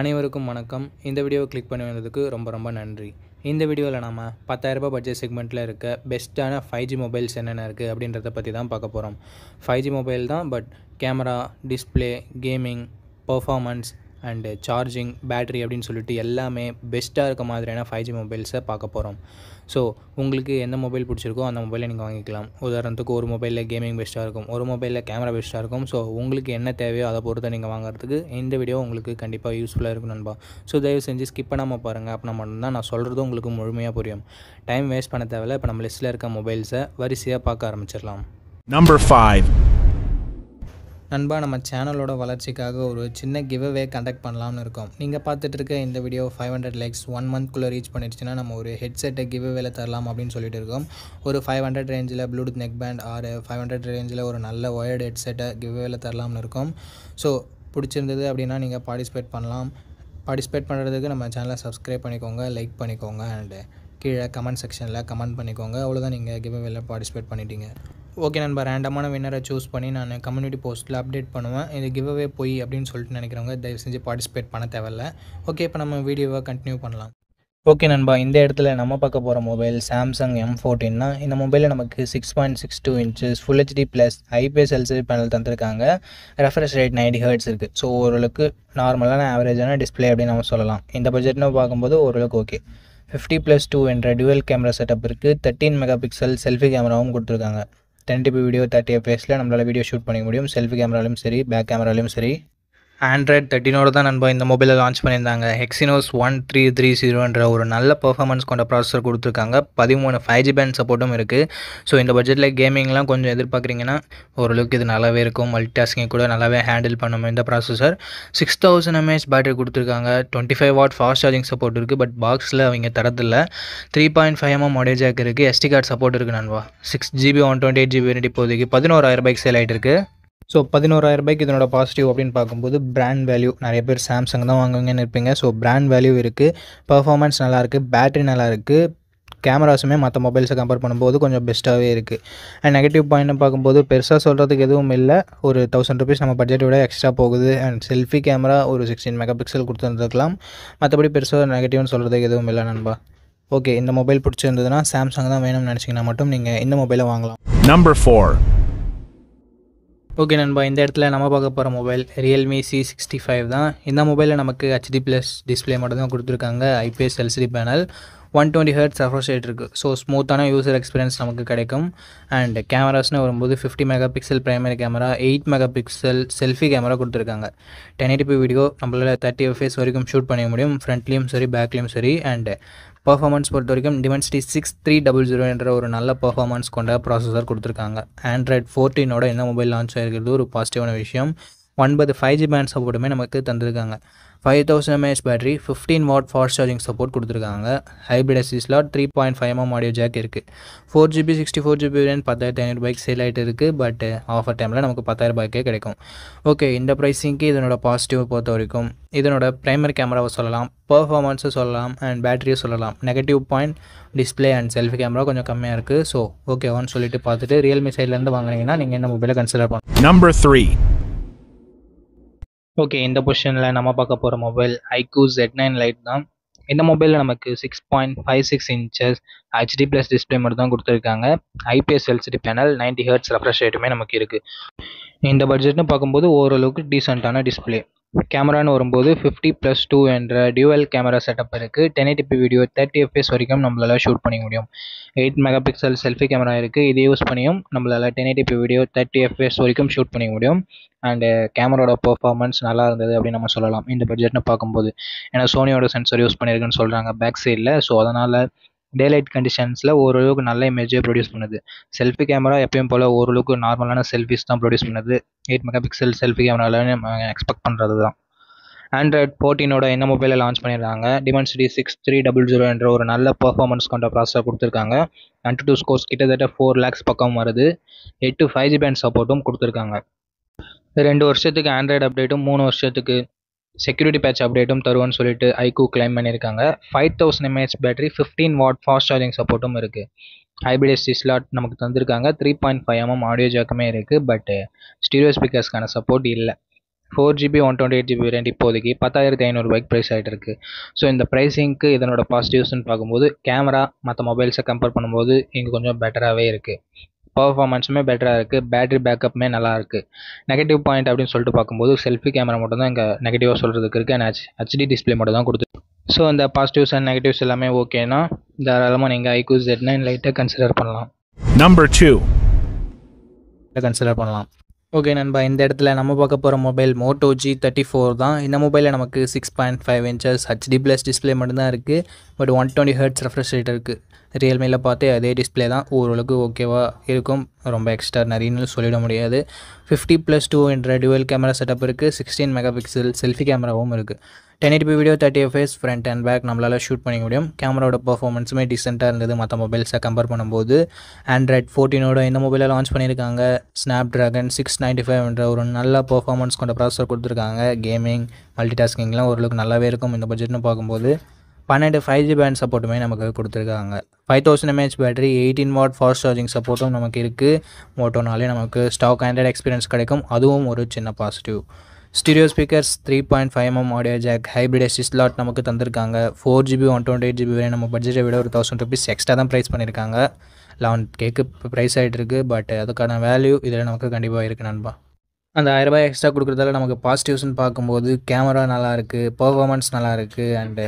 அனைவருக்கும் வணக்கம். இந்த வீடியோவை கிளிக் பண்ணி வந்ததுக்கு ரொம்ப ரொம்ப நன்றி. இந்த வீடியோவில் நாம் பத்தாயிரரூபா பட்ஜெட் செக்மெண்ட்டில் இருக்க பெஸ்ட்டான ஃபைவ் ஜி மொபைல்ஸ் என்னென்ன இருக்குது அப்படின்றத பற்றி தான் பார்க்க போகிறோம் ஃபைவ் ஜி மொபைல் தான் but camera display gaming performance and charging battery அப்படின்னு சொல்லிட்டு எல்லாமே பெஸ்ட்டாக இருக்க மாதிரியான ஃபைவ் ஜி மொபைல்ஸை பார்க்க போகிறோம் ஸோ உங்களுக்கு எந்த மொபைல் பிடிச்சிருக்கோ அந்த மொபைலை நீங்கள் வாங்கிக்கலாம். உதாரணத்துக்கு ஒரு மொபைலில் கேமிங் பெஸ்ட்டாக இருக்கும் ஒரு மொபைலில் கேமரா பெஸ்ட்டாக இருக்கும். ஸோ உங்களுக்கு என்ன தேவையோ அதை பொறுத்து நீங்கள் வாங்குறதுக்கு இந்த வீடியோ உங்களுக்கு கண்டிப்பாக யூஸ்ஃபுல்லாக இருக்கும் நண்பா. ஸோ தயவு செஞ்சு ஸ்கிப் பண்ணாமல் பாருங்கள் அப்படின்னா மட்டும்தான் நான் சொல்கிறது உங்களுக்கு முழுமையாக புரியும். டைம் வேஸ்ட் பண்ண தேவையில்ல இப்போ நம்ம லிஸ்ட்டில் இருக்க மொபைல்ஸை வரிசையாக பார்க்க ஆரம்பிச்சிடலாம். நம்பர் ஃபைவ் நண்பா நம்ம சேனலோட வளர்ச்சிக்காக ஒரு சின்ன கிவ்அவே கண்டக்ட் பண்ணலாம்னு இருக்கோம். நீங்கள் பார்த்துட்டு இருக்க இந்த video five hundred likes one மந்த்குள்ளே reach பண்ணிடுச்சுன்னா நம்ம ஒரு ஹெட்செட்டை கிவ்அவேல தரலாம் அப்படின்னு சொல்லிட்டு இருக்கோம். ஒரு ஃபைவ் ஹண்ட்ரட் ரேஞ்சில் ப்ளூடூத் நெக் பேண்ட் ஆறு ஃபைவ் ஹண்ட்ரட் ரேஞ்சில் ஒரு நல்ல ஒயர்டு ஹெட்செட்டை கிவ்அவேல தரலாம்னு இருக்கோம். ஸோ பிடிச்சிருந்தது அப்படின்னா நீங்கள் பார்ட்டிசிபேட் பண்ணலாம். பார்ட்டிசிபேட் பண்ணுறதுக்கு நம்ம சேனலை சப்ஸ்கிரைப் பண்ணிக்கோங்க லைக் பண்ணிக்கோங்க அண்டு கீழே கமெண்ட் செக்ஷனில் கமெண்ட் பண்ணிக்கோங்க. அவ்வளோதான் நீங்கள் கிவ்அவேல பார்ட்டிசிபேட் பண்ணிட்டீங்க. ஓகே நண்பா ரேண்டமான வின்னரை சூஸ் பண்ணி நான் கம்யூனிட்டி போஸ்ட்டில் அப்டேட் பண்ணுவேன். இது கிவ் அவே போய் அப்படின்னு சொல்லிட்டு நினைக்கிறவங்க தயவு செஞ்சு பார்ட்டிசிபேட் பண்ண தேவையில்ல. ஓகே இப்போ நம்ம வீடியோவை கண்டினியூ பண்ணலாம். ஓகே நண்பா இந்த இடத்துல நம்ம பார்க்க போகிற மொபைல் சாம்சங் எம் ஃபோர்டீன்னா இந்த மொபைலில் நமக்கு six point six two inches full HD plus IPS LCD panel தந்திருக்காங்க. ரெஃப்ரெஷ் ரேட் நைன்டி ஹர்ட்ஸ் இருக்குது ஸோ ஓரளவுக்கு நார்மலான ஆவரேஜான டிஸ்ப்ளே அப்படின்னு நம்ம சொல்லலாம். இந்த பட்ஜெட்னு பார்க்கும்போது ஓரளவுக்கு ஓகே ஃபிஃப்டி ப்ளஸ் டூ என்ற டுவெல் கேமரா செட்டப் இருக்குது தேர்ட்டீன் மெகா பிக்சல் செல்ஃபி கேமராவும் கொடுத்துருக்காங்க. டென் டிபி வீடியோ தேர்ட்டி எஃப்எஸில் நம்மளால் வீடியோ ஷூட் பண்ணிக்க முடியும். செல்ஃபி கேமராலையும் சரி பேக் கேமராலையும் சரி. ஆண்ட்ராய்ட் தேர்ட்டினோட தான் நண்பா இந்த மொபைலை லான்ச் பண்ணியிருந்தாங்க. ஹெக்ஸினோஸ் ஒன் த்ரீ த்ரீ ஜீரோன்ற ஒரு நல்ல பர்ஃபார்மன்ஸ் கொண்ட ப்ராசஸர் கொடுத்துருக்காங்க. பதிமூணு ஃபைவ் ஜி பேண்ட் சப்போர்ட்டும் இருக்குது ஸோ இந்த பட்ஜெட்டில் கேமிங்லாம் கொஞ்சம் எதிர்பார்க்குறீங்கன்னா ஓரளவுக்கு இது நல்லாவே இருக்கும். மல்டி டாஸ்கிங் கூட நல்லாவே ஹேண்டில் பண்ணும் இந்த processor six thousand mAh battery கொடுத்துருக்காங்க. Twenty five watt fast charging support இருக்குது பட் பாக்ஸில் அவங்க தரதில்ல. Three point five mm audio jack இருக்குது எஸ்டி கார்டு சப்போர்ட் இருக்குது நண்பா. Six GB one twenty eight GB variant இப்போதைக்கு பதினோராயிரம் ரூபாய்க்கு சேல் ஆகிட்டு இருக்குது ஸோ பதினோராயிரம் ரூபாய்க்கு இதனோட பாசிட்டிவ் அப்படின்னு பார்க்கும்போது பிராண்ட் வேல்யூ நிறைய பேர் சாம்சங் தான் வாங்குவீங்கன்னு இருப்பீங்க ஸோ பிராண்ட் வேல்யூ இருக்குது பர்ஃபார்மன்ஸ் நல்லாயிருக்கு பேட்டரி நல்லா இருக்குது கேமராஸுமே மற்ற மொபைல்ஸை கம்பேர் பண்ணும்போது கொஞ்சம் பெஸ்ட்டாகவே இருக்குது அண்ட் நெகட்டிவ் பாயிண்ட் பார்க்கும்போது பெருசாக சொல்கிறதுக்கு எதுவும் இல்லை. ஒரு தௌசண்ட் ருபீஸ் நம்ம பட்ஜெட்டை விட எக்ஸ்ட்ரா போகுது. அண்ட் செல்ஃபி கேமரா ஒரு சிக்ஸ்டீன் மெகா பிக்சல் கொடுத்துருந்துருக்கலாம் மற்றபடி பெருசாக நெகட்டிவ்னு சொல்கிறதுக்கு எதுவும் இல்லை நண்பா. ஓகே இந்த மொபைல் பிடிச்சிருந்ததுன்னா சாம்சங் தான் வேணும்னு நினச்சிங்கன்னா மட்டும் நீங்கள் இந்த மொபைலை வாங்கலாம். நம்பர் ஃபோர் ஓகே நண்பா இந்த இடத்துல நம்ம பார்க்க போகிற mobile Realme C sixty five தான். இந்த மொபைலில் நமக்கு ஹெச்டி ப்ளஸ் டிஸ்பிளே மட்டும் தான் கொடுத்துருக்காங்க. IPS LCD panel one twenty hertz refresh rate இருக்குது ஸோ ஸ்மூத்தான யூசர் எக்ஸ்பீரியன்ஸ் நமக்கு கிடைக்கும். அண்ட் கேமராஸ்னு வரும்போது fifty mega pixel primary camera eight mega pixel selfie camera கொடுத்துருக்காங்க டென் எயிட்டி வீடியோ நம்மளால் தேர்ட்டி எஃப்எஸ் வரைக்கும் ஷூட் பண்ண முடியும். ஃப்ரண்ட்லேயும் சரி பேக்லேயும் சரி. அண்ட் பர்ஃபார்மன்ஸ் பொறுத்த வரைக்கும் Dimensity six three double zero என்ற ஒரு நல்ல பர்ஃபார்மன்ஸ் கொண்ட ப்ராசஸர் கொடுத்துருக்காங்க. ஆண்ட்ராய்ட் ஃபோர்டீனோட என்ன மொபைல் லான்ச் ஆகிருக்கிறது ஒரு பாசிட்டிவான விஷயம். ஒன்பது ஃபைவ் ஜி பேண்ட் சப்போர்ட்டுமே நமக்கு தந்திருக்காங்க. Five thousand mAh battery fifteen watt fast charging support கொடுத்துருக்காங்க. Hybrid SD slot three point five mm audio jack இருக்குது four GB sixty four GB variant பத்தாயிரத்தி ஐநூறுபாய்க்கு சேல் ஆகிட்டு இருக்குது பட் ஆஃபர் டைமில் நமக்கு பத்தாயிரரூபாய்க்கே கிடைக்கும். ஓகே இந்த ப்ரைஸிங்க்கு இதனோட பாசிட்டிவ் பொறுத்த வரைக்கும் இதனோட ப்ரைமரி கேமராவை சொல்லலாம் பர்ஃபார்மன்ஸை சொல்லலாம் அண்ட் பேட்டரியும் சொல்லலாம். Negative point display and selfie camera கொஞ்சம் கம்மியாக இருக்குது ஸோ ஓகேவான்னு சொல்லிட்டு பார்த்துட்டு ரியல்மி சைட்லேருந்து வாங்குனீங்கன்னா நீங்கள் இந்த மொபைலை கன்சிடர் பண்ணலாம் நம்பர் த்ரீ ஓகே இந்த பொசிஷனில் நம்ம பார்க்க போகிற mobile iQOO Z nine lite தான். இந்த மொபைலில் நமக்கு six point five six inches HD plus display மட்டும் தான் கொடுத்துருக்காங்க. IPS LCD panel ninety hertz refresh ரேட்டுமே நமக்கு இருக்குது இந்த பட்ஜெட்னு பார்க்கும்போது ஓரளவுக்கு டீசெண்டான டிஸ்பிளே கேமரான்னு வரும்போது ஃபிஃப்டி ப்ளஸ் டூ என்ற டியூவல் கேமரா செட்டப் இருக்குது ten eighty p video thirty FS வரைக்கும் நம்மளால் ஷூட் பண்ணிக்க முடியும். Eight mega pixel selfie camera இருக்குது இதை யூஸ் பண்ணியும் நம்மளால் ten eighty p video thirty FS வரைக்கும் ஷூட் பண்ணிக்க முடியும். அண்டு கேமராவோட பர்ஃபார்மன்ஸ் நல்லா இருந்தது அப்படின்னு நம்ம சொல்லலாம். இந்த பட்ஜெட்னு பார்க்கும்போது. ஏன்னா சோனியோட சென்சர் யூஸ் பண்ணியிருக்குன்னு சொல்கிறாங்க பேக் சைடில் ஸோ அதனால் டேலைட் கண்டிஷன்ஸில் ஓரளவுக்கு நல்ல இமேஜே ப்ரொடியூஸ் பண்ணுது. செல்ஃபி கேமரா எப்பயும் போல் ஓரளவுக்கு நார்மலான செல்ஃபிஸ் தான் ப்ரொடியூஸ் பண்ணுது. எயிட் மெகா பிக்சல் செல்ஃபி கேமராவில் நம்ம எக்ஸ்பெக்ட் பண்ணுறது தான். ஆண்ட்ராய்ட் ஃபோர்டீனோட என்ன மொபைலை லான்ச் பண்ணியிருக்காங்க Dimensity six three double zero என்ற ஒரு நல்ல பர்ஃபார்மன்ஸ் கொண்ட ப்ராசஸர் கொடுத்துருக்காங்க. நன்ட்டு டூ ஸ்கோர்ஸ் கிட்டத்தட்ட ஃபோர் லேக்ஸ் பக்கம் வருது. Eight to five G band சப்போர்ட்டும் கொடுத்துருக்காங்க. ரெண்டு வருஷத்துக்கு ஆண்ட்ராய்டு அப்டேட்டும் மூணு வருஷத்துக்கு செக்யூரிட்டி பேட்ச் அப்டேட்டும் தருவோம்னு சொல்லிட்டு ஐக்கூ கிளைம் பண்ணியிருக்காங்க. Five thousand mAh battery fifteen watt fast charging சப்போர்ட்டும் இருக்குது ஹைபிரிட் ஸ்லாட் நமக்கு தந்திருக்காங்க. Three point five mm audio ஜாக்குமே இருக்குது பட் ஸ்டீரியோ ஸ்பீக்கர்ஸ்க்கான சப்போர்ட் இல்லை. Four GB one twenty eight GB rent இப்போதைக்கு பத்தாயிரத்தி ஐநூறுபாய்க்கு ப்ரைஸ் ஆகிட்டு இருக்கு ஸோ இந்த ப்ரைஸிங்க்கு இதனோட பாசிட்டிவ்ஸ்னு பார்க்கும்போது கேமரா மற்ற மொபைல்ஸை கம்பேர் பண்ணும்போது இங்கே கொஞ்சம் பெட்டராகவே இருக்குது பர்ஃபார்மன்ஸுமே பெட்டராக இருக்குது பேட்டரி பேக்கப்புமே நல்லா இருக்குது நெகட்டிவ் பாயிண்ட் அப்படின்னு சொல்லிட்டு பார்க்கும்போது செல்ஃபி கேமரா மட்டும் தான் இங்கே நெகட்டிவாக சொல்கிறதுக்கு இருக்குது அண்ட் ஹச் ஹச்டி டிஸ்பிளே மட்டும் தான் கொடுத்து ஸோ இந்த பாசிட்டிவ்ஸ் அண்ட் நெகட்டிவ்ஸ் எல்லாமே ஓகேனா தாராளமாக நீங்கள் ஐக்யூ ஜெட் நைன் லைட்டை கன்சிடர் பண்ணலாம். Number 2. கன்சிடர் பண்ணலாம். ஓகே நண்பா இந்த இடத்துல நம்ம பார்க்க போகிற mobile Moto G thirty four தான். இந்த மொபைலில் நமக்கு six point five inches HD plus display மட்டும்தான் இருக்குது but one twenty hertz refresh rate இருக்குது ரியல்மியில் பார்த்தே அதே டிஸ்பிளே தான் ஓரளவுக்கு ஓகேவாக இருக்கும். ரொம்ப எக்ஸ்ட்ரா நிறையன்னு சொல்லிட முடியாது. ஃபிஃப்டி ப்ளஸ் டூ என்ற டுவெல் கேமரா செட்டப் இருக்குது சிக்ஸ்டீன் மெகா பிக்சல் செல்ஃபி கேமராவும் இருக்குது ten eighty video thirty FS front and back நம்மளால் ஷூட் பண்ணிக்க முடியும். கேமராவோட பர்ஃபார்மன்ஸுமே டிசென்ட்டாக இருந்தது. மற்ற மொபைல்ஸை கம்பேர் பண்ணும்போது ஆண்ட்ராய்ட் ஃபோர்டீனோட இந்த மொபைலை லான்ச் பண்ணியிருக்காங்க. Snapdragon six ninety five என்ற ஒரு நல்ல பர்ஃபார்மன்ஸ் கொண்ட ப்ராசஸர் கொடுத்துருக்காங்க. கேமிங் மல்டி டாஸ்கிங்லாம் ஓரளவுக்கு நல்லாவே இருக்கும். இந்த பட்ஜெட்னு பார்க்கும்போது. பன்னெண்டு ஃபைவ் ஜி பேண்ட் சப்போர்ட்டுமே நமக்கு கொடுத்துருக்காங்க. Five thousand mAh battery eighteen watt fast charging சப்போர்ட்டும் நமக்கு இருக்குது மோட்டோனாலே நமக்கு ஸ்டாக் ஆண்ட்ராய்ட் எக்ஸ்பீரியன்ஸ் கிடைக்கும். அதுவும் ஒரு சின்ன positive stereo speakers three point five mm audio jack hybrid SD slot நமக்கு தந்திருக்காங்க. Four GB one twenty eight GB வரை நம்ம பட்ஜெட்டை விட ஒரு தௌசண்ட் ருபீஸ் எக்ஸ்ட்ரா தான் ப்ரைஸ் பண்ணியிருக்காங்க லெவன் கேக்கு ப்ரைஸ் ஆகிட்டு இருக்குது பட் அதுக்கான வேல்யூ இதில் நமக்கு கண்டிப்பாக இருக்குது நண்பா. அந்த ஆயிரரூபாய் எக்ஸ்ட்ரா கொடுக்குறதால நமக்கு பாசிட்டிவ்ஸ்னு பார்க்கும்போது கேமரா நல்லா இருக்குது பர்ஃபார்மன்ஸ் நல்லா இருக்குது அண்டு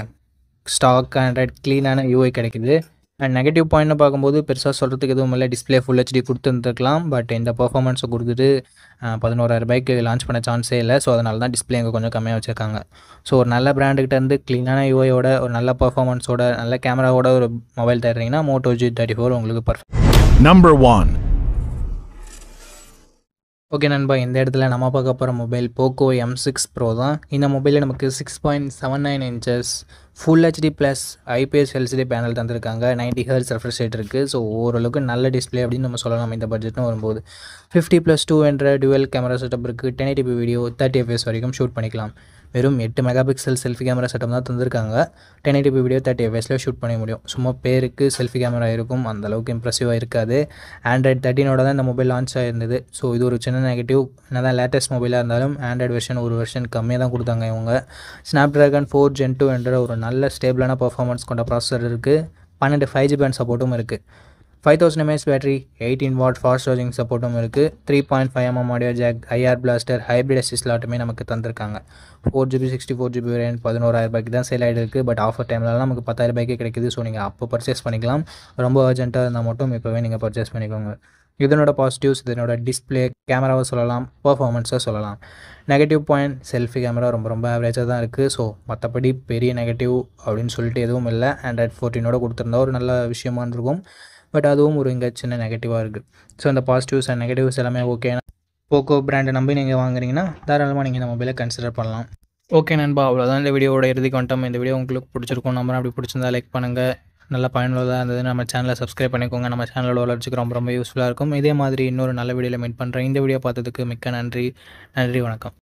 ஸ்டாக் ஆண்ட்ராய்ட் க்ளீனான யூஐ கிடைக்குது. அண்ட் நெகட்டிவ் பாயிண்ட்னு பார்க்கும்போது பெருசாக சொல்கிறதுக்கு எதுவும் இல்லை. டிஸ்பிளே ஃபுல் ஹெச்டி கொடுத்துருந்துருக்கலாம். பட் இந்த பர்ஃபார்மன்ஸை கொடுத்துட்டு பதினோராயிரம் ரூபாய்க்கு லான்ச் பண்ண சான்ஸே இல்லை. ஸோ அதனால தான் டிஸ்பிளே இங்கே கொஞ்சம் கம்மியாக வச்சுருக்காங்க. ஸோ ஒரு நல்ல பிராண்டுக்கிட்ட இருந்து க்ளீனான யூஐயோட ஒரு நல்ல பர்ஃபார்மன்ஸோட நல்ல கேமராவோட ஒரு மொபைல் தருறீங்கன்னா மோட்டோ ஜி தேர்ட்டி ஃபோர் உங்களுக்கு பர்ஃபெக்ட் நம்பர் ஒன் ஓகே நண்பா இந்த இடத்துல நம்ம பார்க்க போகிற mobile Poco M six Pro தான். இந்த மொபைலில் நமக்கு six point seven nine inches full HD plus IPS LCD panel தந்திருக்காங்க. நைன்டி ஹர்ட்ஸ் ரெஃப்ரெஷ் ரேட் இருக்குது ஸோ ஓரளவுக்கு நல்ல டிஸ்பிளே அப்படின்னு நம்ம சொல்லலாம். இந்த பட்ஜெட்னு வரும்போது ஃபிஃப்டி ப்ளஸ் டூ என்ற டுவெல் கேமரா செட்டப் இருக்குது ten eighty video thirty FS வரைக்கும் ஷூட் பண்ணிக்கலாம். வெறும் எட்டு mega pixel selfie camera setup தான் தந்திருக்காங்க. டென் எயிட்டி வீடியோ தேர்ட்டி வயசில் ஷூட் பண்ண முடியும். சும்மா பேருக்கு செல்ஃபி கேமரா இருக்கும். அந்த அளவுக்கு இம்ப்ரெசிவாக இருக்காது. ஆண்ட்ராய்ட் தேர்ட்டினோட தான் இந்த மொபைல் லான்ச் ஆயிருந்தது. ஸோ இது ஒரு சின்ன நெகட்டிவ் என்ன தான் லேட்டஸ்ட் மொபைலாக இருந்தாலும் ஆண்ட்ராய்டு வெர்ஷன் ஒரு வெர்ஷன் கம்மியாக தான் கொடுத்தாங்க இவங்க. Snapdragon four Gen two என்ற ஒரு நல்ல ஸ்டேபிளான பர்ஃபார்மன்ஸ் கொண்ட ப்ராசஸர் இருக்குது பன்னெண்டு ஃபைவ் ஜி பேண்ட் சப்போர்ட்டும் இருக்குது five thousand mAh battery eighteen watt fast charging சப்போர்ட்டும் இருக்குது three point five mm audio jack IR blaster hybrid அசிஸ்லாட்டுமே நமக்கு தந்திருக்காங்க. Four GB sixty four GB variant பதினோராயிரம் ரூபாய்க்கு தான் சேல் ஆகிட்டு இருக்குது பட் ஆஃபர் டைம்லலாம் நமக்கு பத்தாயிரம் ரூபாய்க்கு கிடைக்குது. ஸோ நீங்கள் அப்போ பர்ச்சேஸ் பண்ணிக்கலாம். ரொம்ப அர்ஜென்ட்டாக இருந்தால் மட்டும் இப்போவே நீங்கள் பர்ச்சேஸ் பண்ணிக்கோங்க. இதனோட பாசிட்டிவ்ஸ் இதனோட டிஸ்பிளே கேமராவை சொல்லலாம் பர்ஃபார்மன்ஸாக சொல்லலாம். நெகட்டிவ் பாயிண்ட் செல்ஃபி கேமரா ரொம்ப ரொம்ப ஆவரேஜாக தான் இருக்குது ஸோ மற்றபடி பெரிய நெகட்டிவ் அப்படின்னு சொல்லிட்டு எதுவும் இல்லை. ஆண்ட்ராய்ட் ஃபோர்டீனோட கொடுத்துருந்தா ஒரு நல்ல விஷயமா இருக்கும் பட் அதுவும் ஒரு இங்கே சின்ன நெகட்டிவாக இருக்குது ஸோ அந்த பாசிட்டிவ்ஸ் அண்ட் நெகட்டிவ்ஸ் எல்லாமே ஓகே போக்கோ பிராண்டை நம்பி நீங்கள் வாங்குறீங்கன்னா தாராளமாக நீங்கள் இந்த மொபைலை கன்சிடர் பண்ணலாம். ஓகே நண்பா. அவ்வளோதான் இந்த வீடியோட இறுதிக்கு வந்துட்டோம் இந்த வீடியோ உங்களுக்கு பிடிச்சிருக்கும். நம்பர் அப்படி பிடிச்சிருந்தா லைக் பண்ணுங்கள் நல்ல பயனுள்ளதாக இருந்தது நம்ம சேனலை சப்ஸ்கிரைப் பண்ணிக்கோங்க. நம்ம சேனலோட வளர்ச்சிக்கு ரொம்ப ரொம்ப யூஸ்ஃபுல்லாக இருக்கும். இதே மாதிரி இன்னொரு நல்ல வீடியோவில் மீட் பண்ணுறேன் இந்த வீடியோ பார்த்ததுக்கு மிக்க நன்றி. நன்றி வணக்கம்.